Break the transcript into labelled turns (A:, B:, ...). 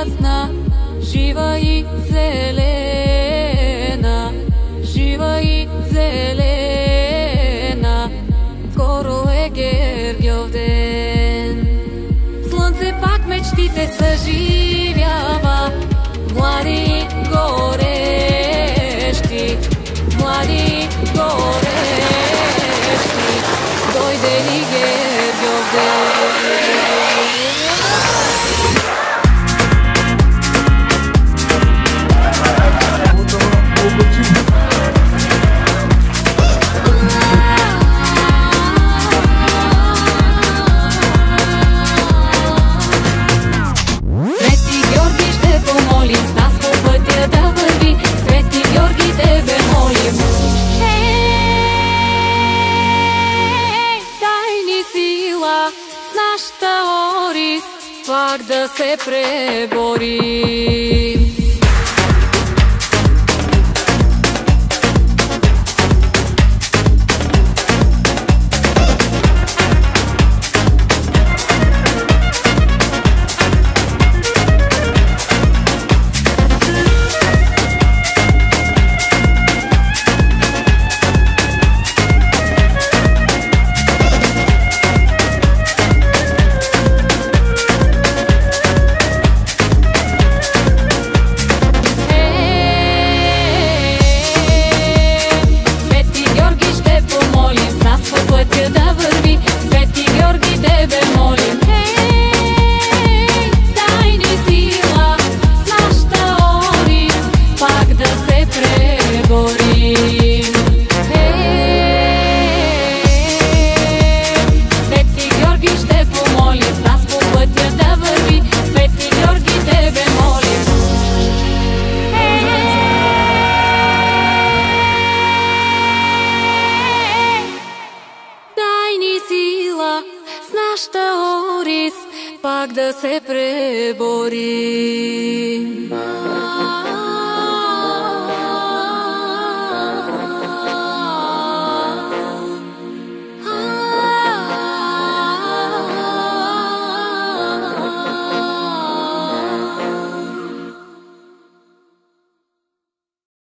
A: красна, жива и зелена, жива и зелена, скоро е Гергиов ден. Слънце пак мечтите съживява, млади и горещи, млади и горещи. Нашта орис, пак да се пребори. pak da se preborim.